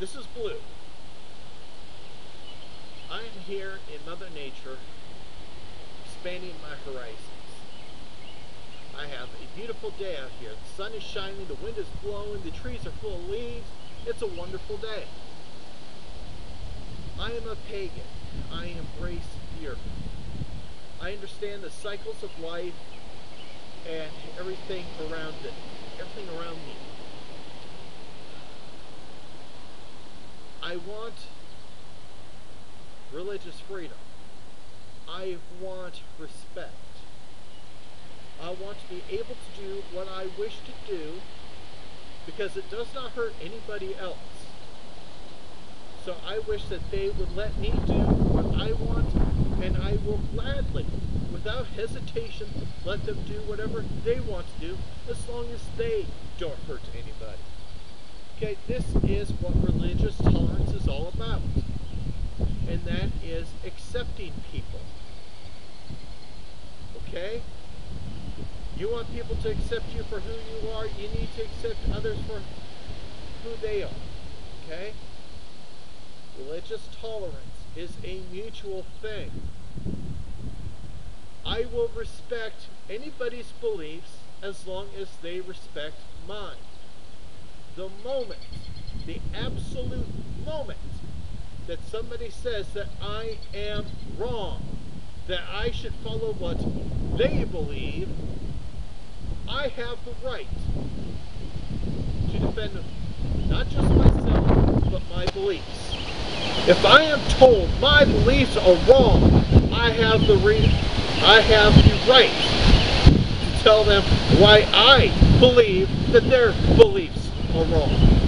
This is Blue. I am here in Mother Nature, expanding my horizons. I have a beautiful day out here. The sun is shining, the wind is blowing, the trees are full of leaves. It's a wonderful day. I am a pagan. I embrace the earth. I understand the cycles of life and everything around it, everything around me. I want religious freedom. I want respect. I want to be able to do what I wish to do because it does not hurt anybody else. So I wish that they would let me do what I want and I will gladly, without hesitation, let them do whatever they want to do as long as they don't hurt anybody. Okay, this is what religious tolerance is all about. And that is accepting people. Okay? You want people to accept you for who you are, you need to accept others for who they are. Okay? Religious tolerance is a mutual thing. I will respect anybody's beliefs as long as they respect mine the moment, the absolute moment that somebody says that I am wrong, that I should follow what they believe, I have the right to defend not just myself, but my beliefs. If I am told my beliefs are wrong, I have the re I have the right to tell them why I believe that their beliefs are wrong.